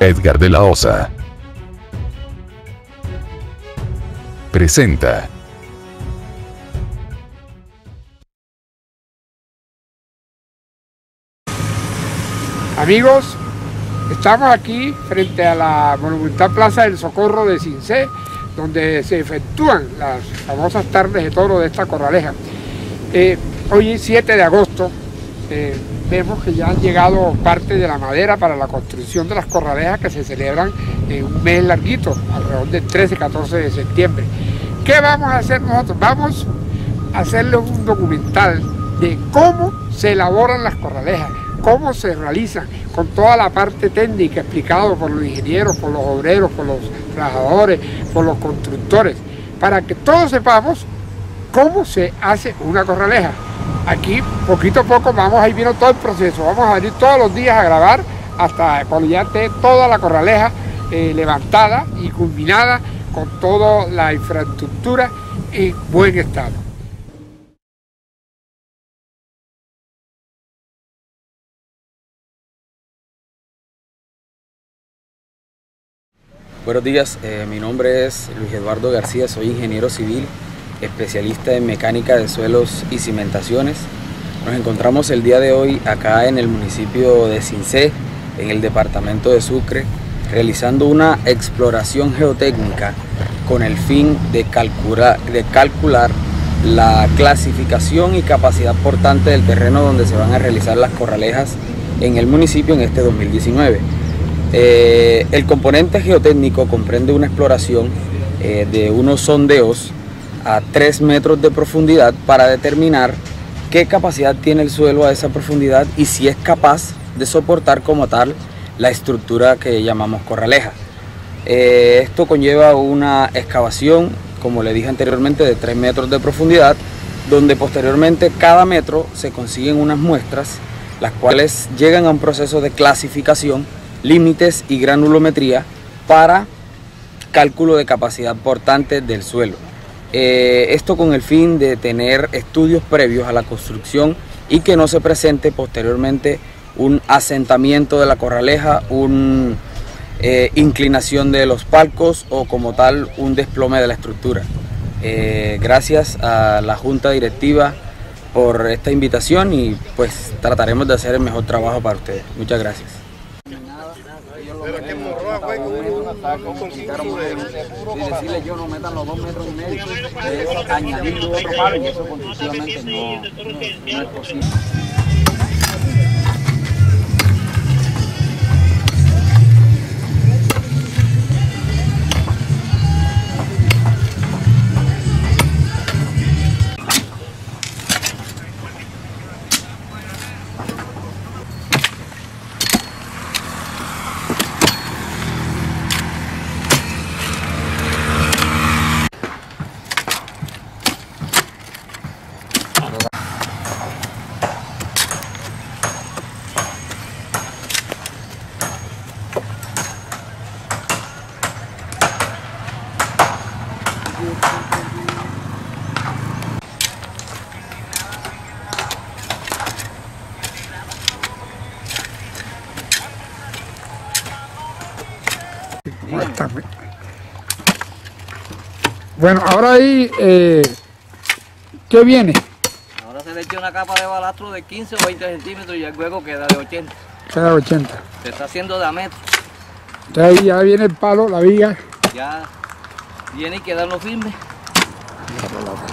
Edgar de la Osa. Presenta. Amigos, estamos aquí frente a la monumental Plaza del Socorro de Cincé, donde se efectúan las famosas tardes de toro de esta corraleja. Eh, hoy es 7 de agosto, eh, vemos que ya han llegado parte de la madera para la construcción de las corralejas que se celebran en un mes larguito, alrededor del 13-14 de septiembre. ¿Qué vamos a hacer nosotros? Vamos a hacerles un documental de cómo se elaboran las corralejas, cómo se realizan, con toda la parte técnica explicado por los ingenieros, por los obreros, por los trabajadores, por los constructores, para que todos sepamos cómo se hace una corraleja. Aquí, poquito a poco, vamos a ir viendo todo el proceso, vamos a venir todos los días a grabar hasta cuando ya esté toda la corraleja eh, levantada y culminada con toda la infraestructura en buen estado. Buenos días, eh, mi nombre es Luis Eduardo García, soy ingeniero civil, especialista en mecánica de suelos y cimentaciones. Nos encontramos el día de hoy acá en el municipio de Cincé, en el departamento de Sucre, realizando una exploración geotécnica con el fin de calcular, de calcular la clasificación y capacidad portante del terreno donde se van a realizar las corralejas en el municipio en este 2019. Eh, el componente geotécnico comprende una exploración eh, de unos sondeos a 3 metros de profundidad para determinar qué capacidad tiene el suelo a esa profundidad y si es capaz de soportar como tal la estructura que llamamos corraleja. Eh, esto conlleva una excavación, como le dije anteriormente, de 3 metros de profundidad, donde posteriormente cada metro se consiguen unas muestras, las cuales llegan a un proceso de clasificación límites y granulometría para cálculo de capacidad portante del suelo. Eh, esto con el fin de tener estudios previos a la construcción y que no se presente posteriormente un asentamiento de la corraleja, una eh, inclinación de los palcos o como tal un desplome de la estructura. Eh, gracias a la junta directiva por esta invitación y pues trataremos de hacer el mejor trabajo para ustedes. Muchas gracias. Pero es que morroa fue con un con cinco de... Y decirle yo no metan los dos metros y medio, es añadirle otro palo y eso constructivamente no, no es posible. Bueno, ahora ahí, eh, ¿qué viene? Ahora se le echa una capa de balastro de 15 o 20 centímetros y el hueco queda de 80. Queda de 80. Se está haciendo de a metro. Entonces ahí ya viene el palo, la viga. Ya viene y quedarlo firme.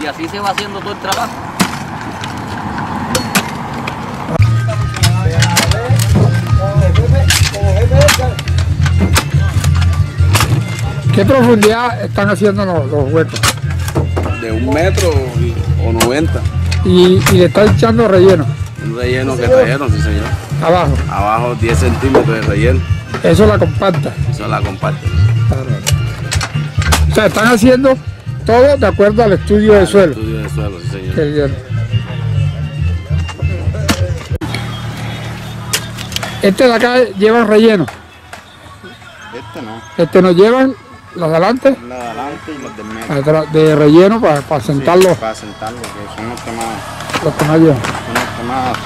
Y así se va haciendo todo el trabajo. ¿Qué profundidad están haciendo los, los huecos? De un metro o 90. Y, y le están echando relleno. Un relleno que trajeron, sí señor. Abajo. Abajo 10 centímetros de relleno. Eso la compacta. Eso la comparte. O sea, están haciendo todo de acuerdo al estudio de suelo. Estudio de suelo, sí señor. Qué bien. Este de acá llevan relleno. Este no. Este nos llevan las de adelante. Las de adelante y las del medio. De relleno para, para sentarlo. Sí, para sentarlo, que son los que más. Los que más llevan. Son los que más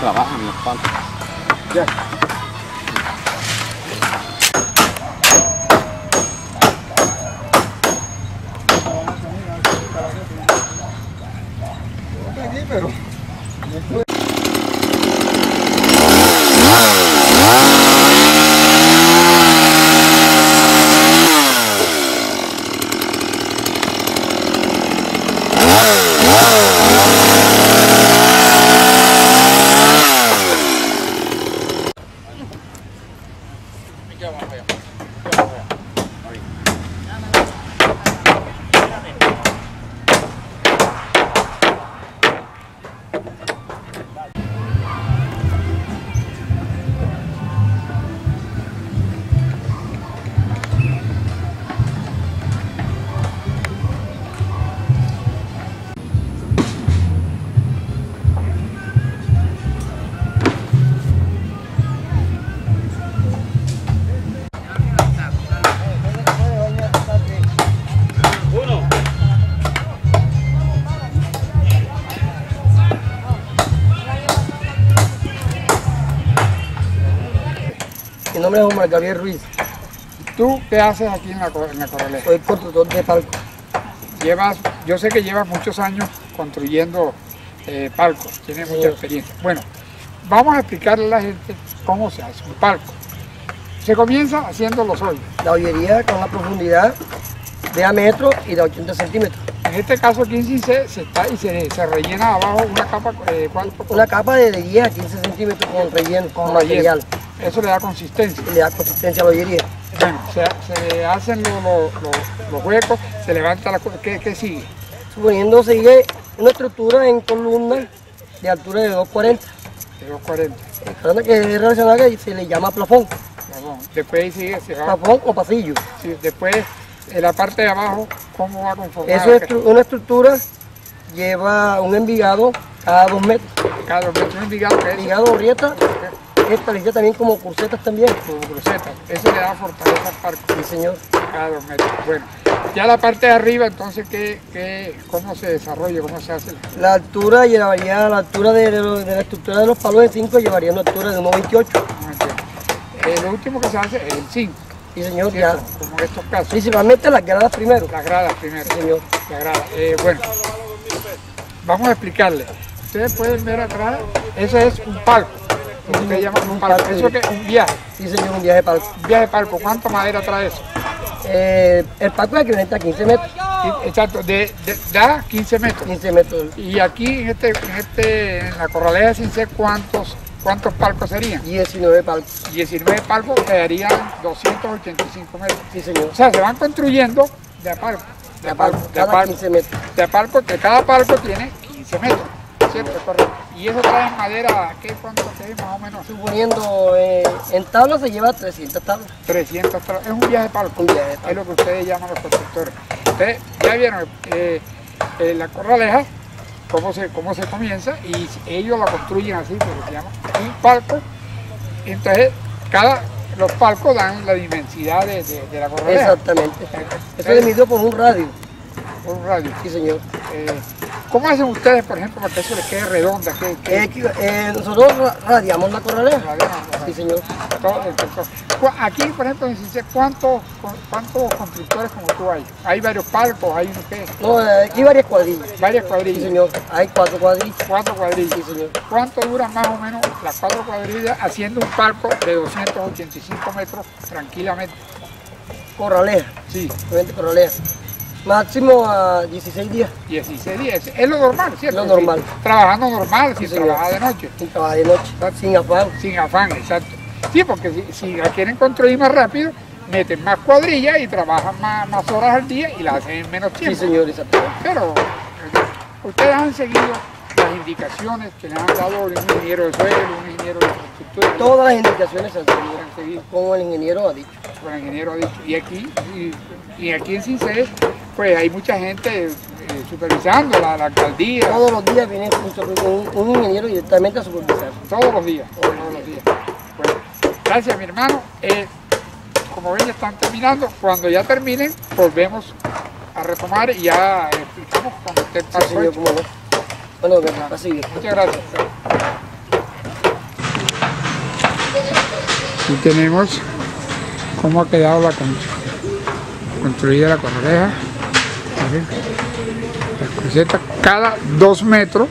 trabajan en los palos. Ya. Pero... nombre es Omar Gabriel Ruiz, ¿Tú qué haces aquí en la, en la corraleja? soy constructor de palco. Llevas, yo sé que llevas muchos años construyendo eh, palcos, tienes mucha experiencia. Bueno, vamos a explicarle a la gente cómo se hace un palco. Se comienza haciendo los hoyos. La hoyería con la profundidad de a metro y de 80 centímetros. En este caso aquí en Cincé se está y se, se rellena abajo una capa, eh, ¿cuál? Una capa de 10 a 15 centímetros con relleno, con material. Eso le da consistencia. Le da consistencia a la hoyería. Bueno, se, se hacen los, huecos, se levanta la... ¿Qué, qué sigue? Suponiendo sigue una estructura en columna de altura de 240. De 240. Columna que es relacionada que se le llama plafón. Perdón. Después ahí sigue, se va- Plafón o pasillo. sí, después en la parte de abajo, ¿cómo va conformada? Eso es una estructura, lleva un envigado cada dos metros. Cada dos metros que es Envigado rieta, establecida también como crucetas también. como cruceta. Eso le da fortaleza al parque. Sí, señor. dos metros. Bueno, ya la parte de arriba, entonces, ¿qué, qué, ¿cómo se desarrolla? ¿Cómo se hace? La altura llevaría, la altura de, de de la estructura de los palos de 5 llevaría una altura de 1,28. No entiendo. Eh, lo último que se hace es el zinc, Sí, señor, ya. como en estos casos. Principalmente las gradas primero. Las gradas primero. Sí, señor. Las gradas. Eh, bueno, vamos a explicarle. Ustedes pueden ver atrás, eso es un palco. Lo que llaman un palco. Eso es un viaje. Sí, señor, un viaje de palco. Un viaje de palco. ¿Cuánto madera trae eso? Eh, el palco equivalente a 15 metros. Exacto, de, de- da 15 metros. 15 metros. Y aquí en este, en este, en la corraleja sin sé cuántos, cuántos palcos serían. 19 palcos. 19 palcos quedarían 285 metros. Sí, señor. O sea, se van construyendo de a palco. De a palco. De a palco. 15 metros. De a palco, que cada palco tiene 15 metros. Y eso trae madera, ¿qué cuánto es más o menos? Suponiendo eh, en tabla se lleva 300 tablas. 300 tablas. Es un viaje de palco. Un viaje. Es lo que ustedes llaman los constructores. Ustedes ya vieron eh, eh, la corraleja, cómo se, cómo se comienza, y ellos la construyen así, porque se llama un palco. Entonces, cada, los palcos dan la dimensidad de, de- de la corraleja. Exactamente. Eso es medido por un radio. por un radio. Sí, señor. ¿Cómo hacen ustedes, por ejemplo, para que eso les quede redonda? ¿Qué, qué- Eh, eh, nosotros ra- radiamos la corralera. Sí, señor. Todo Aquí, por ejemplo, ¿cuántos, cu- ¿cuántos constructores como tú hay? Hay varios palcos, hay unos que, No, eh, aquí varias cuadrillas. varias Sí, cuadrillas, señor. Hay cuatro cuadrillas. cuatro cuadrillas. Sí, señor. ¿Cuánto duran más o menos las cuatro cuadrillas haciendo un palco de 285 metros tranquilamente? Corraleja. Sí, Obviamente corraleja. Máximo a 16 días 16 días. Es lo normal, ¿cierto? Lo normal. Sí, Trabajando normal, sin señor. trabajar de noche. sin trabajar de noche, sin afán. Sin afán, exacto. Sí, porque si, si la quieren construir más rápido, meten más cuadrillas y trabajan más, más horas al día y la hacen en menos Sí, tiempo. señor, exactamente. Pero eh, ustedes han seguido las indicaciones que les han dado un ingeniero de suelo, un ingeniero de infraestructura. Todas las indicaciones se han seguido, han seguido, como el ingeniero ha dicho. como el ingeniero ha dicho. Y aquí, y, y aquí en Cincé, pues hay mucha gente eh, supervisando, la, la alcaldía, Todos los días viene un, ingeniero directamente a supervisar. todos los días, todos los días. Bueno, gracias mi hermano. Eh, como ven, ya están terminando. Cuando ya terminen, volvemos a retomar y ya explicamos cuando esté el Sí, señor. Bueno, así bien. Muchas gracias. Aquí tenemos cómo ha quedado la con- construida la correja. Las crucetas cada dos metros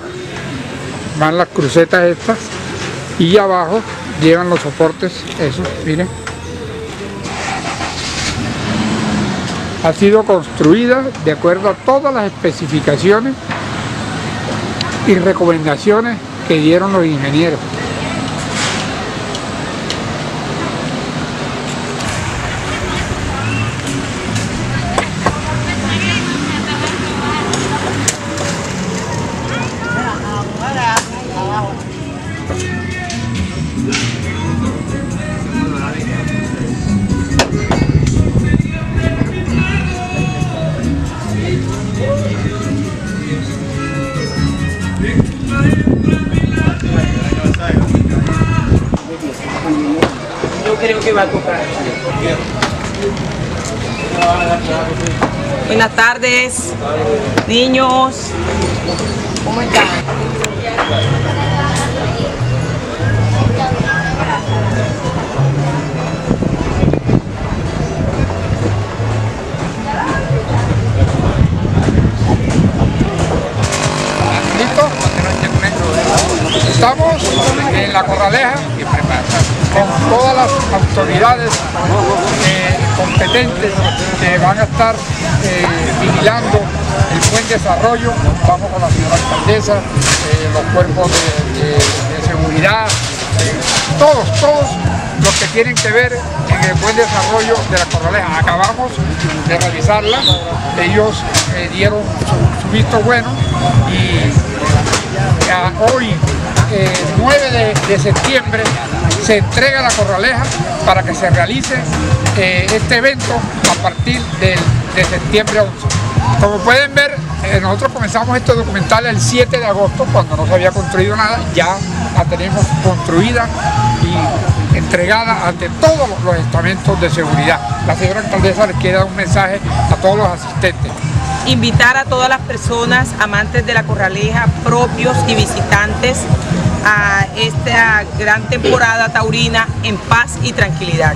van las crucetas estas y abajo llevan los soportes, esos, miren. Ha sido construida de acuerdo a todas las especificaciones y recomendaciones que dieron los ingenieros. Yo creo que va a tocar. Buenas tardes, niños. ¿Cómo están? Estamos en la corraleja con todas las autoridades eh, competentes que van a estar eh, vigilando el buen desarrollo. Vamos con la señora alcaldesa, eh, los cuerpos de, seguridad, todos, todos los que tienen que ver en el buen desarrollo de la corraleja. Acabamos de revisarla, ellos dieron su visto bueno y hoy, eh, 9 de, septiembre, se entrega la corraleja para que se realice eh, este evento a partir del- de septiembre 11. Como pueden ver, eh, nosotros comenzamos este documental el 7 de agosto, cuando no se había construido nada, ya la tenemos construida y entregada ante todos los- estamentos de seguridad. La señora alcaldesa les quiere dar un mensaje a todos los asistentes. Invitar a todas las personas amantes de la corraleja, propios y visitantes, a esta gran temporada taurina en paz y tranquilidad.